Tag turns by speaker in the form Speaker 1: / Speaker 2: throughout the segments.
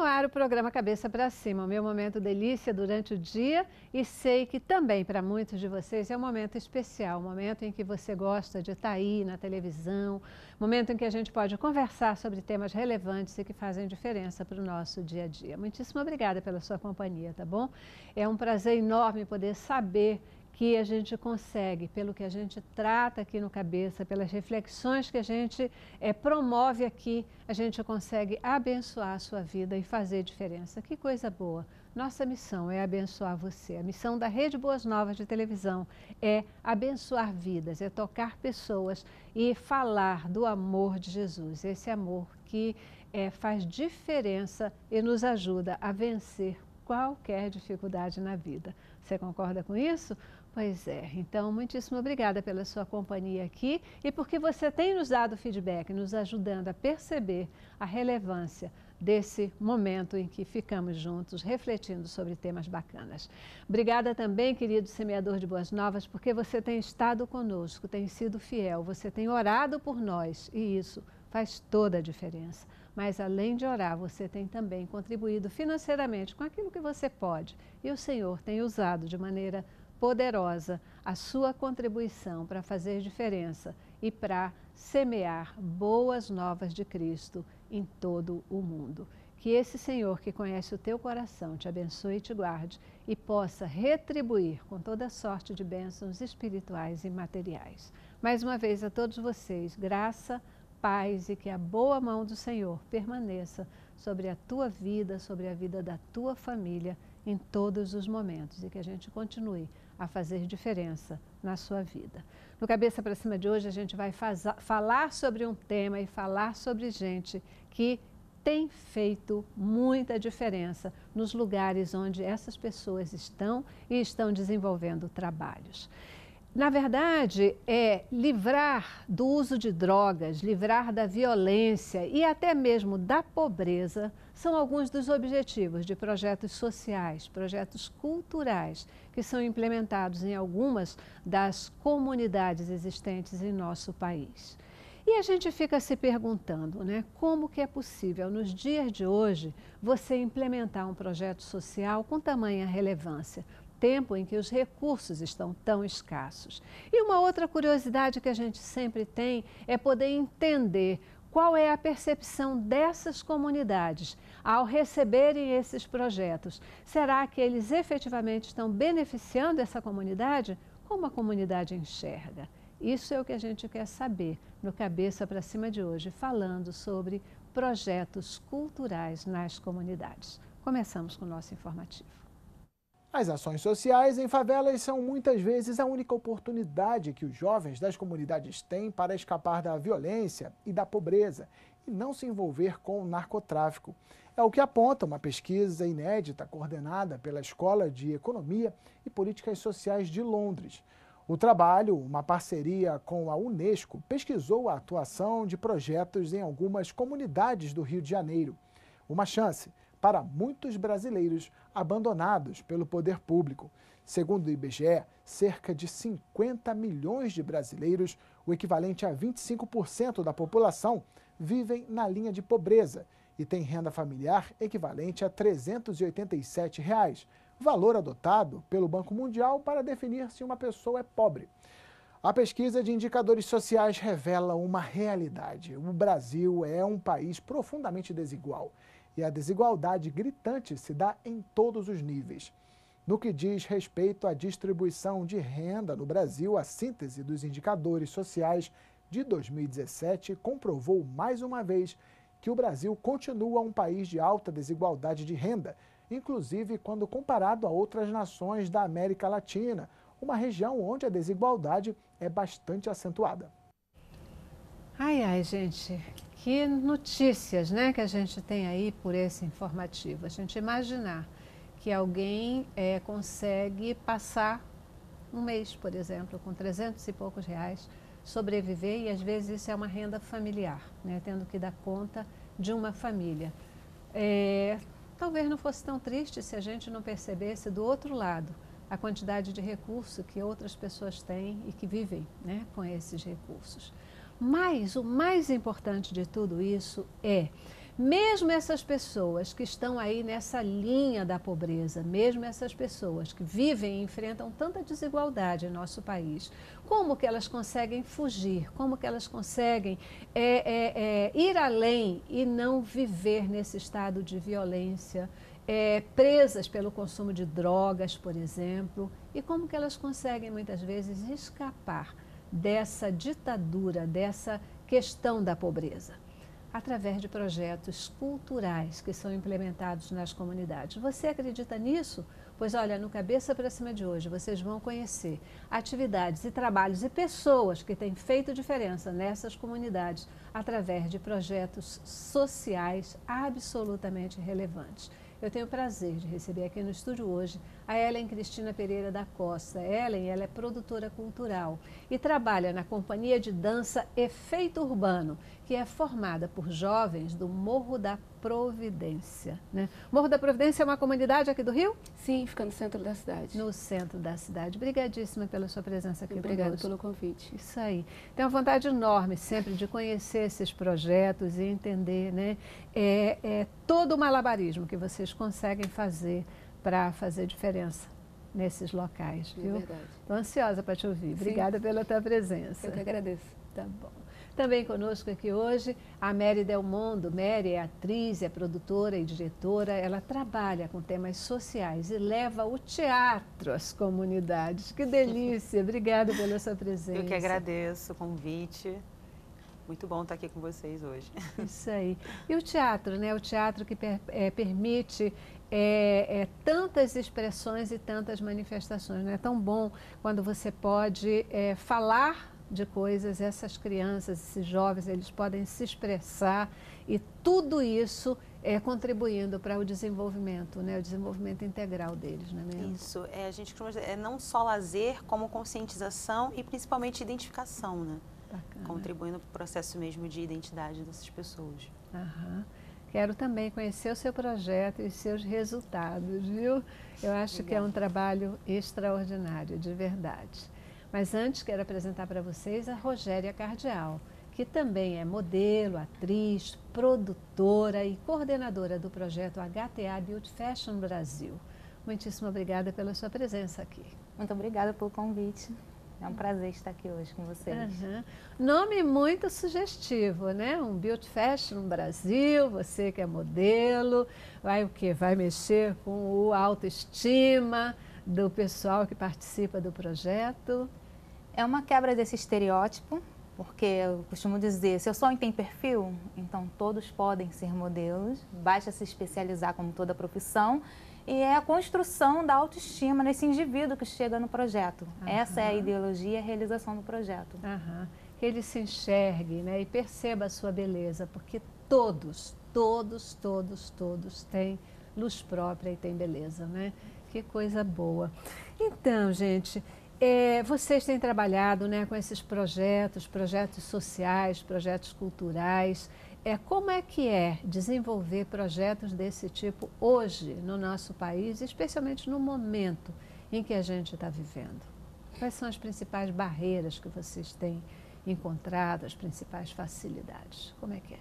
Speaker 1: no ar o programa Cabeça para Cima, o meu momento delícia durante o dia e sei que também para muitos de vocês é um momento especial, um momento em que você gosta de estar aí na televisão, momento em que a gente pode conversar sobre temas relevantes e que fazem diferença para o nosso dia a dia. Muitíssimo obrigada pela sua companhia, tá bom? É um prazer enorme poder saber que a gente consegue, pelo que a gente trata aqui no Cabeça, pelas reflexões que a gente é, promove aqui, a gente consegue abençoar a sua vida e fazer diferença. Que coisa boa! Nossa missão é abençoar você. A missão da Rede Boas Novas de televisão é abençoar vidas, é tocar pessoas e falar do amor de Jesus. Esse amor que é, faz diferença e nos ajuda a vencer qualquer dificuldade na vida. Você concorda com isso? Pois é, então muitíssimo obrigada pela sua companhia aqui e porque você tem nos dado feedback, nos ajudando a perceber a relevância desse momento em que ficamos juntos, refletindo sobre temas bacanas. Obrigada também, querido semeador de boas novas, porque você tem estado conosco, tem sido fiel, você tem orado por nós e isso faz toda a diferença. Mas além de orar, você tem também contribuído financeiramente com aquilo que você pode e o Senhor tem usado de maneira poderosa a sua contribuição para fazer diferença e para semear boas novas de Cristo em todo o mundo. Que esse Senhor que conhece o teu coração te abençoe e te guarde e possa retribuir com toda sorte de bênçãos espirituais e materiais. Mais uma vez a todos vocês, graça, paz e que a boa mão do Senhor permaneça sobre a tua vida, sobre a vida da tua família em todos os momentos e que a gente continue a fazer diferença na sua vida. No Cabeça para Cima de hoje, a gente vai falar sobre um tema e falar sobre gente que tem feito muita diferença nos lugares onde essas pessoas estão e estão desenvolvendo trabalhos na verdade, é livrar do uso de drogas, livrar da violência e até mesmo da pobreza são alguns dos objetivos de projetos sociais, projetos culturais que são implementados em algumas das comunidades existentes em nosso país. E a gente fica se perguntando, né, como que é possível nos dias de hoje você implementar um projeto social com tamanha relevância? Tempo em que os recursos estão tão escassos. E uma outra curiosidade que a gente sempre tem é poder entender qual é a percepção dessas comunidades ao receberem esses projetos. Será que eles efetivamente estão beneficiando essa comunidade? Como a comunidade enxerga? Isso é o que a gente quer saber no Cabeça para Cima de hoje, falando sobre projetos culturais nas comunidades. Começamos com o nosso informativo.
Speaker 2: As ações sociais em favelas são muitas vezes a única oportunidade que os jovens das comunidades têm para escapar da violência e da pobreza e não se envolver com o narcotráfico. É o que aponta uma pesquisa inédita coordenada pela Escola de Economia e Políticas Sociais de Londres. O trabalho, uma parceria com a Unesco, pesquisou a atuação de projetos em algumas comunidades do Rio de Janeiro. Uma chance para muitos brasileiros abandonados pelo poder público. Segundo o IBGE, cerca de 50 milhões de brasileiros, o equivalente a 25% da população, vivem na linha de pobreza e têm renda familiar equivalente a 387 reais, valor adotado pelo Banco Mundial para definir se uma pessoa é pobre. A pesquisa de indicadores sociais revela uma realidade. O Brasil é um país profundamente desigual e a desigualdade gritante se dá em todos os níveis. No que diz respeito à distribuição de renda no Brasil, a síntese dos indicadores sociais de 2017 comprovou mais uma vez que o Brasil continua um país de alta desigualdade de renda, inclusive quando comparado a outras nações da América Latina, uma região onde a desigualdade é bastante acentuada.
Speaker 1: Ai, ai, gente, que notícias né, que a gente tem aí por esse informativo. A gente imaginar que alguém é, consegue passar um mês, por exemplo, com 300 e poucos reais, sobreviver e às vezes isso é uma renda familiar, né, tendo que dar conta de uma família. É, talvez não fosse tão triste se a gente não percebesse do outro lado a quantidade de recursos que outras pessoas têm e que vivem né, com esses recursos. Mas o mais importante de tudo isso é Mesmo essas pessoas que estão aí nessa linha da pobreza, mesmo essas pessoas que vivem e enfrentam tanta desigualdade em nosso país, como que elas conseguem fugir? Como que elas conseguem é, é, é, ir além e não viver nesse estado de violência? É, presas pelo consumo de drogas, por exemplo, e como que elas conseguem muitas vezes escapar dessa ditadura, dessa questão da pobreza? Através de projetos culturais que são implementados nas comunidades. Você acredita nisso? Pois olha, no Cabeça para Cima de hoje vocês vão conhecer atividades e trabalhos e pessoas que têm feito diferença nessas comunidades através de projetos sociais absolutamente relevantes. Eu tenho o prazer de receber aqui no estúdio hoje a Ellen Cristina Pereira da Costa. Ellen, ela é produtora cultural e trabalha na companhia de dança Efeito Urbano, que é formada por jovens do Morro da Providência. Né? Morro da Providência é uma comunidade aqui do Rio?
Speaker 3: Sim, fica no centro da cidade.
Speaker 1: No centro da cidade. Obrigadíssima pela sua presença aqui
Speaker 3: Obrigada pelo convite.
Speaker 1: Isso aí. Tenho uma vontade enorme sempre de conhecer esses projetos e entender né, é, é todo o malabarismo que vocês conseguem fazer para fazer diferença nesses locais,
Speaker 3: é viu? É verdade.
Speaker 1: Estou ansiosa para te ouvir. Obrigada Sim. pela tua presença.
Speaker 3: Eu que agradeço.
Speaker 1: Tá bom. Também conosco aqui hoje a Mary Del Mondo. Mary é atriz, é produtora e diretora. Ela trabalha com temas sociais e leva o teatro às comunidades. Que delícia! Obrigada pela sua presença.
Speaker 4: Eu que agradeço o convite. Muito bom estar aqui com vocês hoje.
Speaker 1: Isso aí. E o teatro, né? O teatro que per, é, permite é, é, tantas expressões e tantas manifestações. Não é tão bom quando você pode é, falar de coisas, essas crianças, esses jovens, eles podem se expressar e tudo isso é contribuindo para o desenvolvimento, né, o desenvolvimento integral deles, não é mesmo?
Speaker 4: Isso, é, a gente é não só lazer, como conscientização e principalmente identificação, né? Bacana. Contribuindo para o processo mesmo de identidade dessas pessoas.
Speaker 1: Aham. Quero também conhecer o seu projeto e seus resultados, viu? Eu acho que é um trabalho extraordinário, de verdade. Mas antes quero apresentar para vocês a Rogéria Cardial, que também é modelo, atriz, produtora e coordenadora do projeto HTA Beauty Fashion Brasil. Muitíssimo obrigada pela sua presença aqui.
Speaker 5: Muito obrigada pelo convite. É um prazer estar aqui hoje com vocês. Uhum.
Speaker 1: Nome muito sugestivo, né? Um Beauty Fashion Brasil, você que é modelo, vai o quê? Vai mexer com o autoestima do pessoal que participa do projeto.
Speaker 5: É uma quebra desse estereótipo, porque eu costumo dizer, se eu só tenho perfil, então todos podem ser modelos, basta se especializar como toda profissão, e é a construção da autoestima nesse indivíduo que chega no projeto. Uhum. Essa é a ideologia e a realização do projeto.
Speaker 1: Uhum. Que ele se enxergue né, e perceba a sua beleza, porque todos, todos, todos, todos têm luz própria e têm beleza, né? Que coisa boa. Então, gente, é, vocês têm trabalhado né, com esses projetos, projetos sociais, projetos culturais. É, como é que é desenvolver projetos desse tipo hoje no nosso país, especialmente no momento em que a gente está vivendo? Quais são as principais barreiras que vocês têm encontrado, as principais facilidades? Como é que é?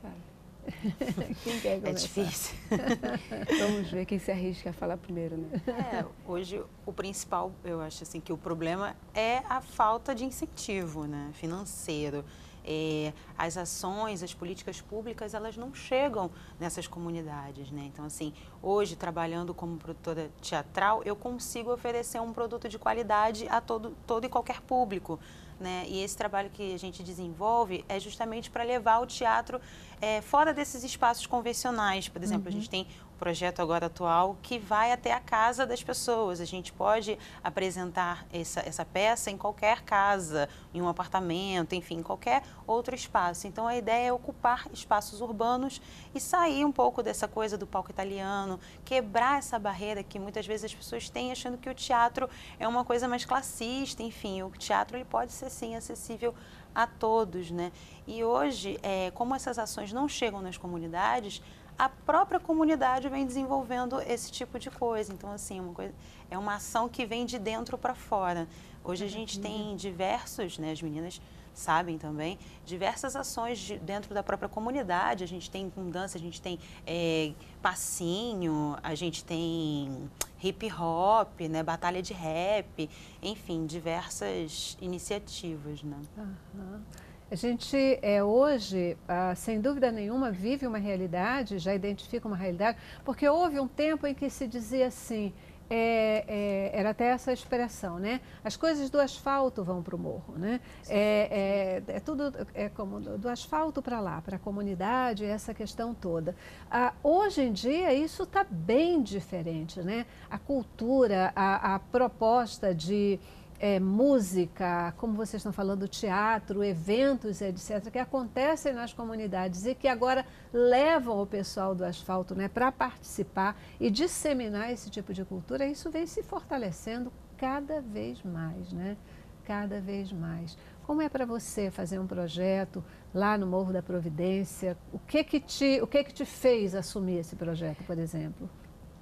Speaker 3: Claro. Quem quer é começar?
Speaker 4: É difícil.
Speaker 3: Vamos ver quem se arrisca a falar primeiro, né?
Speaker 4: É, hoje o principal, eu acho assim, que o problema é a falta de incentivo né, financeiro. É, as ações, as políticas públicas, elas não chegam nessas comunidades, né? Então, assim, hoje, trabalhando como produtora teatral, eu consigo oferecer um produto de qualidade a todo, todo e qualquer público. Né? E esse trabalho que a gente desenvolve é justamente para levar o teatro é, fora desses espaços convencionais. Por exemplo, uhum. a gente tem projeto agora atual que vai até a casa das pessoas. A gente pode apresentar essa, essa peça em qualquer casa, em um apartamento, enfim, em qualquer outro espaço. Então a ideia é ocupar espaços urbanos e sair um pouco dessa coisa do palco italiano, quebrar essa barreira que muitas vezes as pessoas têm achando que o teatro é uma coisa mais classista, enfim, o teatro ele pode ser sim acessível a todos, né? E hoje, é, como essas ações não chegam nas comunidades, a própria comunidade vem desenvolvendo esse tipo de coisa. Então, assim, uma coisa, é uma ação que vem de dentro para fora. Hoje a gente tem diversos, né, as meninas sabem também, diversas ações de, dentro da própria comunidade. A gente tem com dança, a gente tem é, passinho, a gente tem hip hop, né, batalha de rap, enfim, diversas iniciativas, né?
Speaker 1: Uhum. A gente é, hoje, ah, sem dúvida nenhuma, vive uma realidade, já identifica uma realidade, porque houve um tempo em que se dizia assim, é, é, era até essa expressão, né? As coisas do asfalto vão para o morro, né? É, é, é, tudo é como do, do asfalto para lá, para a comunidade, essa questão toda. Ah, hoje em dia isso está bem diferente, né? A cultura, a, a proposta de é, música, como vocês estão falando, teatro, eventos, etc., que acontecem nas comunidades e que agora levam o pessoal do asfalto né, para participar e disseminar esse tipo de cultura, isso vem se fortalecendo cada vez mais, né? Cada vez mais. Como é para você fazer um projeto lá no Morro da Providência? O que que te, o que que te fez assumir esse projeto, por exemplo?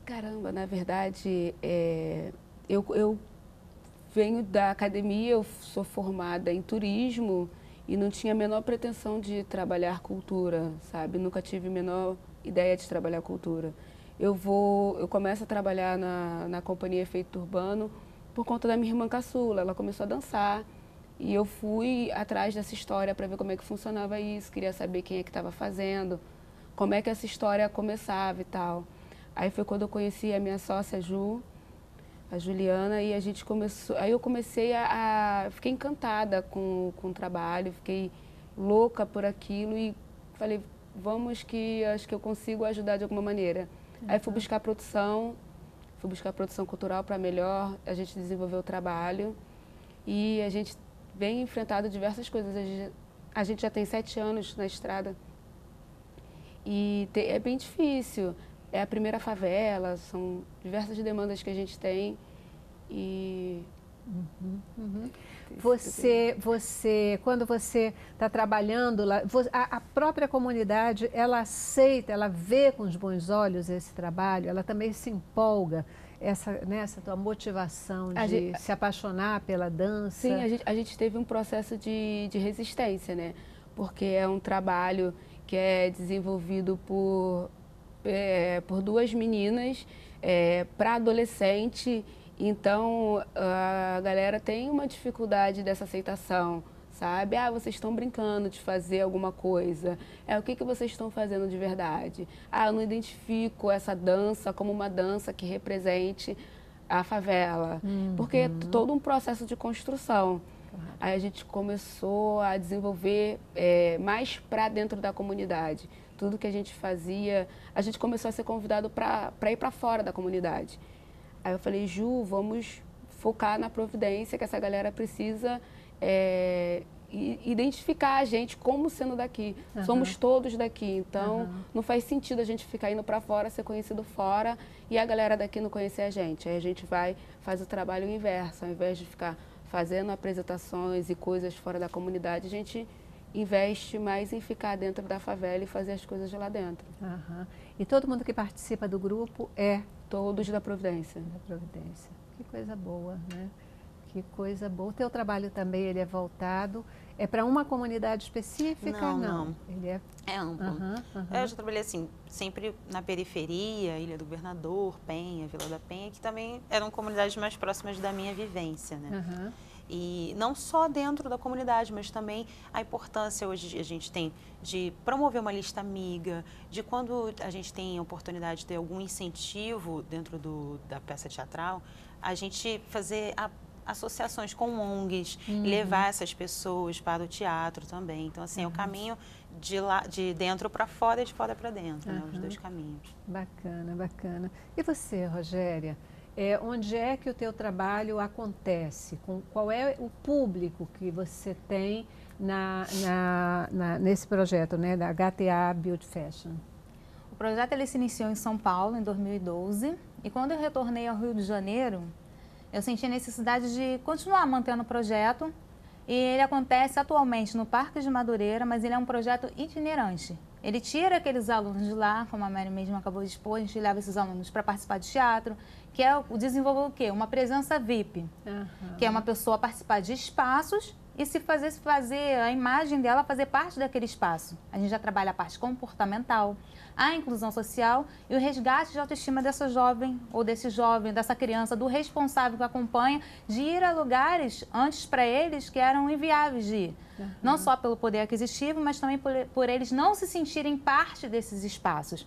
Speaker 3: Caramba, na verdade, é, eu, eu venho da academia, eu sou formada em turismo e não tinha a menor pretensão de trabalhar cultura, sabe? Nunca tive a menor ideia de trabalhar cultura. Eu vou, eu começo a trabalhar na, na companhia Efeito Urbano por conta da minha irmã caçula. Ela começou a dançar e eu fui atrás dessa história para ver como é que funcionava isso, queria saber quem é que estava fazendo, como é que essa história começava e tal. Aí foi quando eu conheci a minha sócia Ju, a Juliana, e a gente começou. Aí eu comecei a. a fiquei encantada com, com o trabalho, fiquei louca por aquilo e falei, vamos que acho que eu consigo ajudar de alguma maneira. Uhum. Aí fui buscar produção, fui buscar produção cultural para melhor, a gente desenvolveu o trabalho e a gente vem enfrentado diversas coisas. A gente, a gente já tem sete anos na estrada e te, é bem difícil é a primeira favela, são diversas demandas que a gente tem e
Speaker 1: Uhum, uhum. Você, você, quando você está trabalhando lá, a, a, própria comunidade, ela aceita, ela vê com os bons olhos esse trabalho, ela também se empolga, essa, né, essa tua motivação de gente, se apaixonar pela dança.
Speaker 3: Sim, a gente, a gente teve um processo de, de resistência, né? Porque é um trabalho que é desenvolvido por é, por duas meninas é, para adolescente. Então, a galera tem uma dificuldade dessa aceitação, sabe? Ah, vocês estão brincando de fazer alguma coisa. É, o que, que vocês estão fazendo de verdade? Ah, eu não identifico essa dança como uma dança que represente a favela. Uhum. Porque é todo um processo de construção. Aí a gente começou a desenvolver é, mais para dentro da comunidade tudo que a gente fazia, a gente começou a ser convidado para ir para fora da comunidade. Aí eu falei, Ju, vamos focar na providência, que essa galera precisa é, identificar a gente como sendo daqui. Uhum. Somos todos daqui, então uhum. não faz sentido a gente ficar indo para fora, ser conhecido fora e a galera daqui não conhecer a gente. Aí a gente vai, faz o trabalho inverso, ao invés de ficar fazendo apresentações e coisas fora da comunidade, a gente investe mais em ficar dentro da favela e fazer as coisas de lá dentro.
Speaker 1: Uhum. E todo mundo que participa do grupo é?
Speaker 3: Todos da Providência.
Speaker 1: Da Providência. Que coisa boa, né? Que coisa boa. O teu trabalho também ele é voltado é para uma comunidade específica?
Speaker 4: Não, não. não.
Speaker 1: Ele é,
Speaker 4: é amplo. Uhum, uhum. Eu já trabalhei assim, sempre na periferia, Ilha do Governador, Penha, Vila da Penha, que também eram comunidades mais próximas da minha vivência, né? Uhum. E não só dentro da comunidade, mas também a importância hoje a gente tem de promover uma lista amiga, de quando a gente tem a oportunidade de ter algum incentivo dentro do, da peça teatral, a gente fazer a, associações com ONGs, uhum. levar essas pessoas para o teatro também. Então, assim, uhum. é o uhum. caminho de, lá, de dentro para fora e de fora para dentro, uhum. né? os dois caminhos.
Speaker 1: Bacana, bacana. E você, Rogéria? É, onde é que o teu trabalho acontece, com, qual é o público que você tem na, na, na, nesse projeto né, da HTA Beauty Fashion?
Speaker 5: O projeto ele se iniciou em São Paulo em 2012 e quando eu retornei ao Rio de Janeiro, eu senti a necessidade de continuar mantendo o projeto e ele acontece atualmente no Parque de Madureira, mas ele é um projeto itinerante. Ele tira aqueles alunos de lá, como a Mary mesmo acabou de expor, a gente leva esses alunos para participar de teatro, que é o desenvolver o quê? Uma presença VIP, uhum. que é uma pessoa participar de espaços e se fazer, fazer a imagem dela fazer parte daquele espaço. A gente já trabalha a parte comportamental, a inclusão social e o resgate de autoestima dessa jovem ou desse jovem, dessa criança, do responsável que acompanha, de ir a lugares antes para eles que eram inviáveis de ir. Uhum. Não só pelo poder aquisitivo, mas também por, por eles não se sentirem parte desses espaços.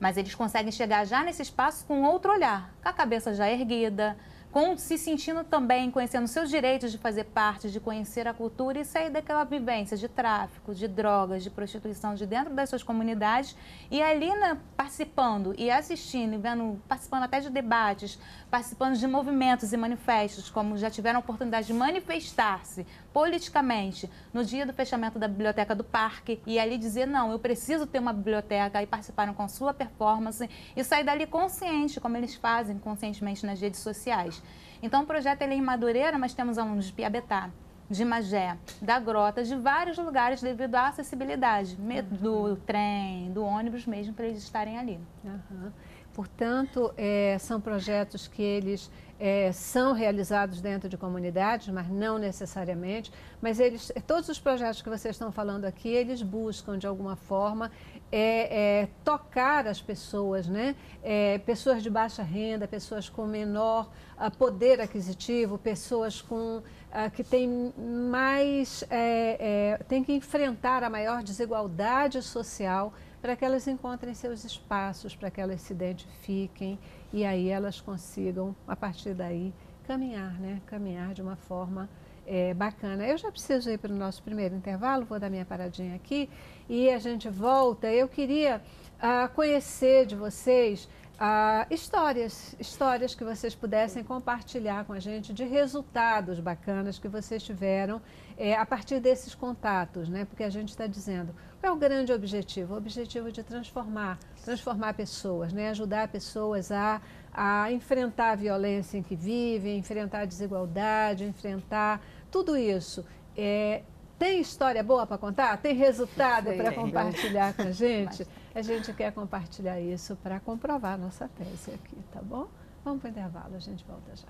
Speaker 5: Mas eles conseguem chegar já nesse espaço com outro olhar, com a cabeça já erguida, com, se sentindo também, conhecendo seus direitos de fazer parte, de conhecer a cultura e sair daquela vivência de tráfico, de drogas, de prostituição de dentro das suas comunidades e ali né, participando e assistindo vendo, participando até de debates, participando de movimentos e manifestos, como já tiveram a oportunidade de manifestar-se politicamente no dia do fechamento da biblioteca do parque e ali dizer não, eu preciso ter uma biblioteca e participaram com sua performance e sair dali consciente, como eles fazem conscientemente nas redes sociais. Então o projeto ele é em Madureira, mas temos alunos de Piabetá, de Magé, da Grota, de vários lugares devido à acessibilidade, uhum. do trem, do ônibus mesmo, para eles estarem ali.
Speaker 1: Uhum. Portanto, é, são projetos que eles é, são realizados dentro de comunidades, mas não necessariamente. Mas eles, todos os projetos que vocês estão falando aqui, eles buscam de alguma forma é, é, tocar as pessoas, né? É, pessoas de baixa renda, pessoas com menor uh, poder aquisitivo, pessoas com uh, que têm mais é, é, têm que enfrentar a maior desigualdade social para que elas encontrem seus espaços, para que elas se identifiquem e aí elas consigam, a partir daí, caminhar, né? Caminhar de uma forma é, bacana. Eu já preciso ir para o nosso primeiro intervalo, vou dar minha paradinha aqui e a gente volta. Eu queria uh, conhecer de vocês uh, histórias, histórias que vocês pudessem compartilhar com a gente de resultados bacanas que vocês tiveram é, a partir desses contatos, né? Porque a gente está dizendo qual é o grande objetivo? O objetivo de transformar, transformar pessoas, né? ajudar pessoas a, a enfrentar a violência em que vivem, enfrentar a desigualdade, enfrentar tudo isso. É, tem história boa para contar? Tem resultado para compartilhar com a gente? A gente quer compartilhar isso para comprovar a nossa tese aqui, tá bom? Vamos para o intervalo, a gente volta já.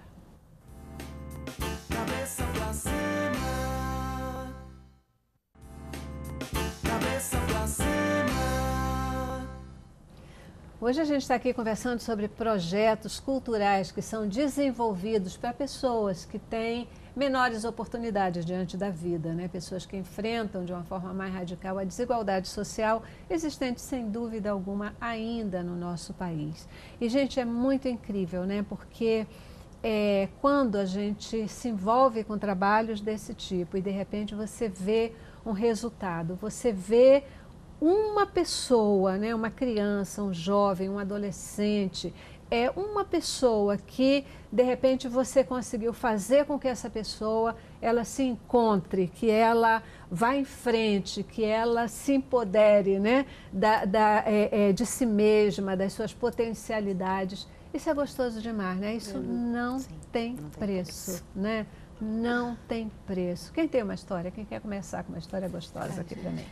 Speaker 1: Cabeça pra cima. Cabeça pra cima. Hoje a gente está aqui conversando sobre projetos culturais que são desenvolvidos para pessoas que têm menores oportunidades diante da vida, né? Pessoas que enfrentam de uma forma mais radical a desigualdade social existente sem dúvida alguma ainda no nosso país. E gente, é muito incrível, né? Porque é, quando a gente se envolve com trabalhos desse tipo e de repente você vê um resultado. Você vê uma pessoa, né, uma criança, um jovem, um adolescente, é uma pessoa que de repente você conseguiu fazer com que essa pessoa ela se encontre, que ela vá em frente, que ela se empodere, né, da, da é, é, de si mesma, das suas potencialidades. Isso é gostoso demais, né? Isso não, tem, não tem preço, preço, né? Não tem preço. Quem tem uma história? Quem quer começar com uma história gostosa aqui para mim?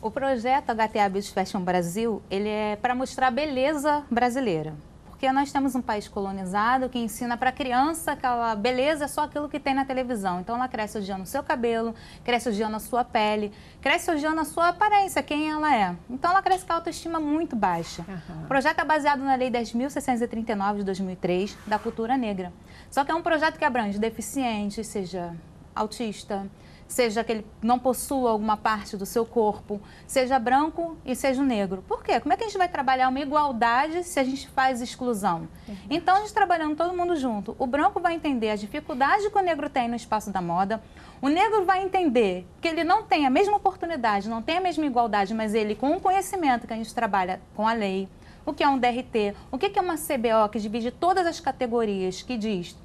Speaker 5: O projeto HTA Beauty Fashion Brasil, ele é para mostrar a beleza brasileira porque nós temos um país colonizado que ensina para a criança aquela beleza é só aquilo que tem na televisão. Então ela cresce odiando o seu cabelo, cresce odiando a sua pele, cresce odiando a sua aparência, quem ela é. Então ela cresce com a autoestima muito baixa. Uhum. O projeto é baseado na Lei 10.639 de 2003 da cultura negra. Só que é um projeto que abrange deficiente, seja autista, seja que ele não possua alguma parte do seu corpo, seja branco e seja negro. Por quê? Como é que a gente vai trabalhar uma igualdade se a gente faz exclusão? Então, a gente trabalhando todo mundo junto, o branco vai entender a dificuldade que o negro tem no espaço da moda, o negro vai entender que ele não tem a mesma oportunidade, não tem a mesma igualdade, mas ele, com o conhecimento que a gente trabalha com a lei, o que é um DRT, o que é uma CBO que divide todas as categorias, que diz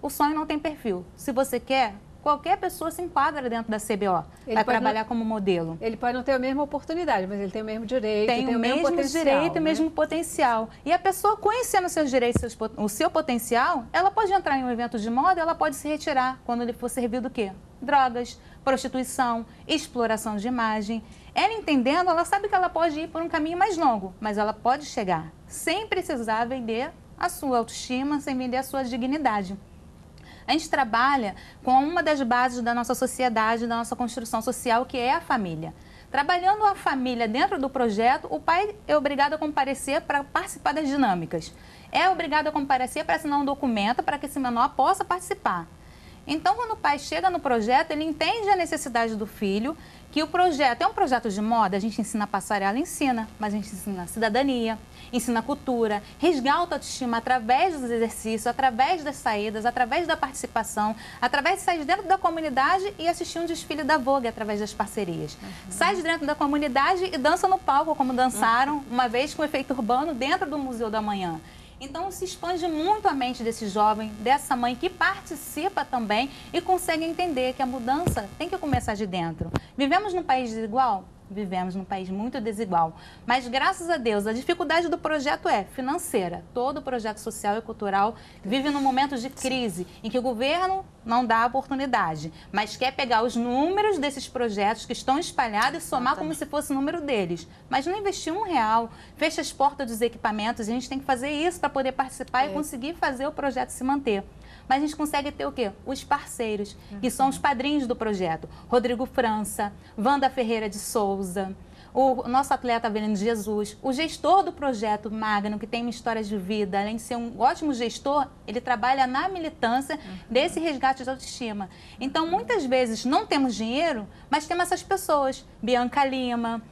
Speaker 5: o sonho não tem perfil. Se você quer, qualquer pessoa se enquadra dentro da CBO para trabalhar não, como modelo.
Speaker 1: Ele pode não ter a mesma oportunidade, mas ele tem o mesmo direito,
Speaker 5: tem, tem o, mesmo, mesmo potencial, direito e o né? mesmo potencial. E a pessoa conhecendo seus direitos, seus, o seu potencial, ela pode entrar em um evento de moda, ela pode se retirar quando ele for servir do quê? Drogas, prostituição, exploração de imagem. Ela entendendo, ela sabe que ela pode ir por um caminho mais longo, mas ela pode chegar sem precisar vender a sua autoestima, sem vender a sua dignidade. A gente trabalha com uma das bases da nossa sociedade, da nossa construção social, que é a família. Trabalhando a família dentro do projeto, o pai é obrigado a comparecer para participar das dinâmicas. É obrigado a comparecer para assinar um documento para que esse menor possa participar. Então, quando o pai chega no projeto, ele entende a necessidade do filho, que o projeto é um projeto de moda, a gente ensina passarela, ensina, mas a gente ensina cidadania, ensina cultura, resgata a autoestima através dos exercícios, através das saídas, através da participação, através de sair dentro da comunidade e assistir um desfile da Vogue através das parcerias. Uhum. Sai de dentro da comunidade e dança no palco, como dançaram uhum. uma vez com o efeito urbano dentro do Museu da Manhã. Então se expande muito a mente desse jovem, dessa mãe que participa também e consegue entender que a mudança tem que começar de dentro. Vivemos num país desigual? Vivemos num país muito desigual. Mas, graças a Deus, a dificuldade do projeto é financeira. Todo projeto social e cultural vive num momento de crise, em que o governo não dá oportunidade, mas quer pegar os números desses projetos que estão espalhados e somar como se fosse o número deles. Mas não investir um real, fecha as portas dos equipamentos, a gente tem que fazer isso para poder participar é. e conseguir fazer o projeto se manter mas a gente consegue ter o quê? Os parceiros, que são os padrinhos do projeto. Rodrigo França, Wanda Ferreira de Souza, o nosso atleta Avelino Jesus, o gestor do projeto Magno, que tem uma história de vida, além de ser um ótimo gestor, ele trabalha na militância uhum. desse resgate de autoestima. Então, muitas vezes não temos dinheiro, mas temos essas pessoas, Bianca Lima,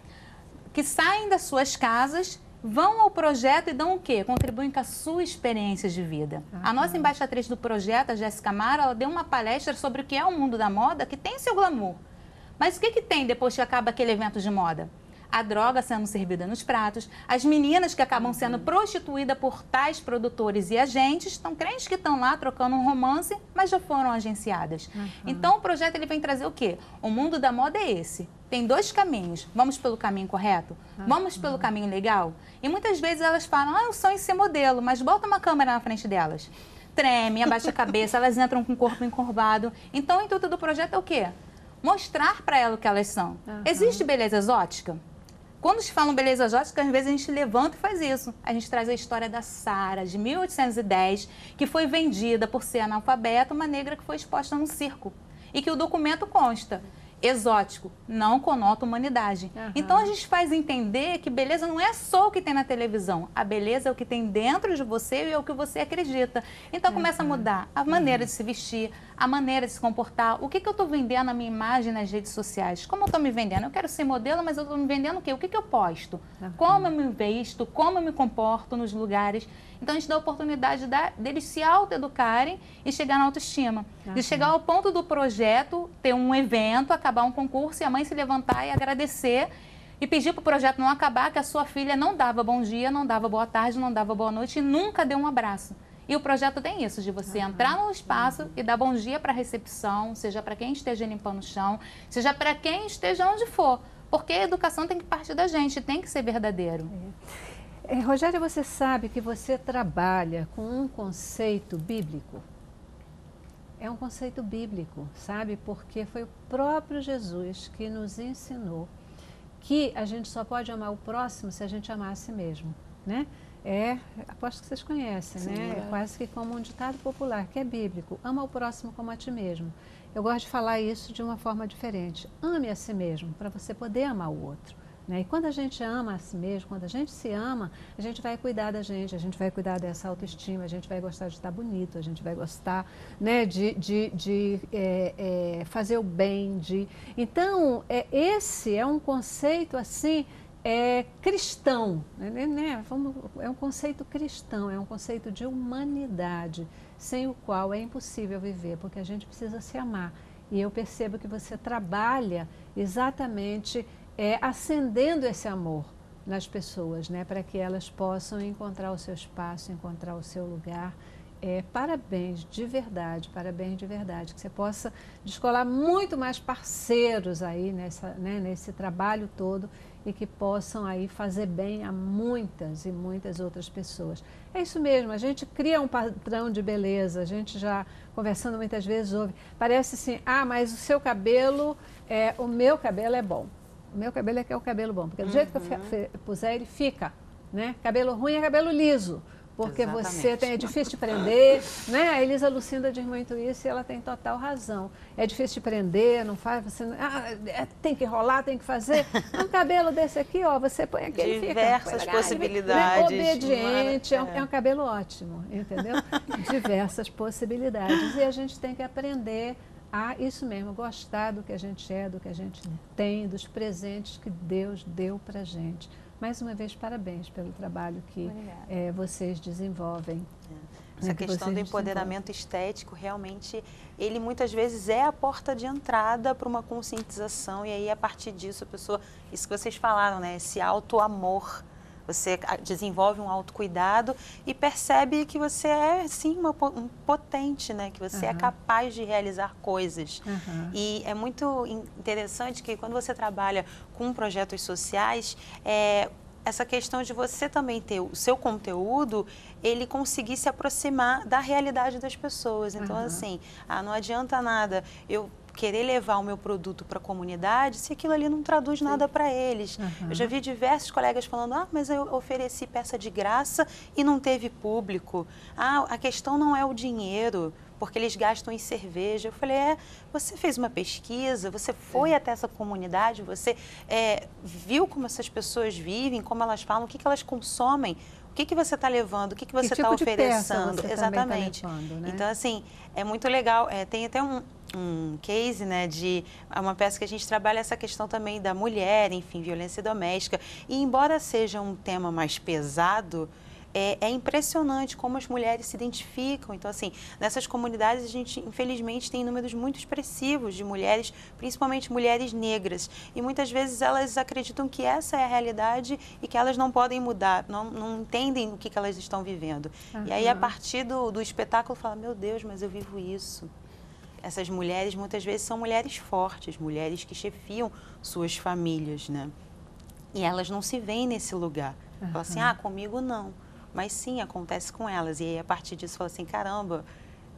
Speaker 5: que saem das suas casas vão ao projeto e dão o quê? Contribuem com a sua experiência de vida. a nossa embaixatriz do projeto, a Jéssica Mara, ela deu uma palestra sobre o que é o mundo da moda, que tem seu glamour. Mas o que, que tem depois que acaba aquele evento de moda? a droga sendo servida nos pratos, as meninas que acabam sendo prostituídas por tais produtores e agentes, estão crentes que estão lá trocando um romance, mas já foram agenciadas. Uhum. Então o projeto ele vem trazer o quê? O mundo da moda é esse. Tem dois caminhos. Vamos pelo caminho correto? Uhum. Vamos pelo caminho legal? E muitas vezes elas falam, ah, eu sonho em ser modelo, mas bota uma câmera na frente delas. Treme, abaixa a cabeça, elas entram com o corpo encorvado. Então, o intuito do projeto é o quê? Mostrar para elas o que elas são. Uhum. Existe beleza exótica? Quando se falam beleza exótica, às vezes a gente levanta e faz isso. A gente traz a história da Sara, de 1810, que foi vendida por ser analfabeta, uma negra que foi exposta num circo. E que o documento consta exótico, não conota humanidade. Uhum. Então a gente faz entender que beleza não é só o que tem na televisão, a beleza é o que tem dentro de você e é o que você acredita. Então uhum. começa a mudar a maneira uhum. de se vestir, a maneira de se comportar, o que, que eu estou vendendo na minha imagem nas redes sociais, como eu estou me vendendo. Eu quero ser modelo, mas eu estou me vendendo o quê? O que, que eu posto? Como eu me visto, como eu me comporto nos lugares. Então a gente dá a oportunidade de dar, deles se autoeducarem e chegar na autoestima. Uhum. De chegar ao ponto do projeto, ter um evento, acabar um concurso e a mãe se levantar e agradecer e pedir para o projeto não acabar, que a sua filha não dava bom dia, não dava boa tarde, não dava boa noite e nunca deu um abraço. E o projeto tem isso, de você uhum. entrar no espaço uhum. e dar bom dia para a recepção, seja para quem esteja limpando o chão, seja para quem esteja onde for. Porque a educação tem que partir da gente, tem que ser verdadeiro.
Speaker 1: É. É, Rogério, você sabe que você trabalha com um conceito bíblico? É um conceito bíblico, sabe? Porque foi o próprio Jesus que nos ensinou que a gente só pode amar o próximo se a gente amar a si mesmo, né? É, aposto que vocês conhecem, Sim, né? É. é quase que como um ditado popular, que é bíblico. Ama o próximo como a ti mesmo. Eu gosto de falar isso de uma forma diferente. Ame a si mesmo, para você poder amar o outro. Né? E quando a gente ama a si mesmo, quando a gente se ama, a gente vai cuidar da gente, a gente vai cuidar dessa autoestima, a gente vai gostar de estar bonito, a gente vai gostar né, de, de, de é, é, fazer o bem. De... Então, é, esse é um conceito assim é cristão, né, né? né é um conceito cristão, é um conceito de humanidade, sem o qual é impossível viver, porque a gente precisa se amar. E eu percebo que você trabalha exatamente é, acendendo esse amor nas pessoas, né, para que elas possam encontrar o seu espaço, encontrar o seu lugar é, parabéns de verdade, parabéns de verdade, que você possa descolar muito mais parceiros aí nessa, né, nesse trabalho todo e que possam aí fazer bem a muitas e muitas outras pessoas. É isso mesmo, a gente cria um padrão de beleza, a gente já conversando muitas vezes ouve, parece assim, ah, mas o seu cabelo, é, o meu cabelo é bom. O meu cabelo é que é o cabelo bom, porque do uhum. jeito que eu uhum. puser ele fica, né? Cabelo ruim é cabelo liso porque Exatamente. você tem, é difícil de prender, né? A Elisa Lucinda diz muito isso e ela tem total razão. É difícil de prender, não faz, você não, ah, é, tem que rolar, tem que fazer. Um cabelo desse aqui, ó, você põe aquele
Speaker 4: Diversas
Speaker 1: fica,
Speaker 4: possibilidades.
Speaker 1: Né? Obediente, é um, é um cabelo ótimo, entendeu? Diversas possibilidades. E a gente tem que aprender a isso mesmo, gostar do que a gente é, do que a gente tem, dos presentes que Deus deu pra gente. Mais uma vez, parabéns pelo trabalho que é, vocês desenvolvem.
Speaker 4: É. Essa questão do empoderamento estético, realmente, ele muitas vezes é a porta de entrada para uma conscientização e aí, a partir disso, a pessoa, isso que vocês falaram, né, esse auto-amor, você desenvolve um autocuidado e percebe que você é, sim, uma, um potente, né? Que você uhum. é capaz de realizar coisas. Uhum. E é muito interessante que quando você trabalha com projetos sociais, é, essa questão de você também ter o seu conteúdo, ele conseguir se aproximar da realidade das pessoas. Então, uhum. assim, ah, não adianta nada eu querer levar o meu produto para a comunidade se aquilo ali não traduz Sim. nada para eles. Uhum. Eu já vi diversos colegas falando: ah, mas eu ofereci peça de graça e não teve público. Ah, a questão não é o dinheiro porque eles gastam em cerveja. Eu falei, é, você fez uma pesquisa, você foi até essa comunidade, você é, viu como essas pessoas vivem, como elas falam, o que, que elas consomem, o que, que você está levando, o que, que você está tipo oferecendo. Tá Exatamente.
Speaker 1: Tá levando, né?
Speaker 4: Então, assim, é muito legal. É, tem até um, um case, né, de é uma peça que a gente trabalha essa questão também da mulher, enfim, violência doméstica. E embora seja um tema mais pesado, é, é, impressionante como as mulheres se identificam. Então, assim, nessas comunidades a gente, infelizmente, tem números muito expressivos de mulheres, principalmente mulheres negras. E muitas vezes elas acreditam que essa é a realidade e que elas não podem mudar, não, não entendem o que, que elas estão vivendo. Uhum. E aí, a partir do, do espetáculo, fala: Meu Deus, mas eu vivo isso essas mulheres muitas vezes são mulheres fortes, mulheres que chefiam suas famílias, né? E elas não se veem nesse lugar. Uhum. Falam assim, ah, comigo não. Mas sim, acontece com elas. E aí, a partir disso, fala assim, caramba,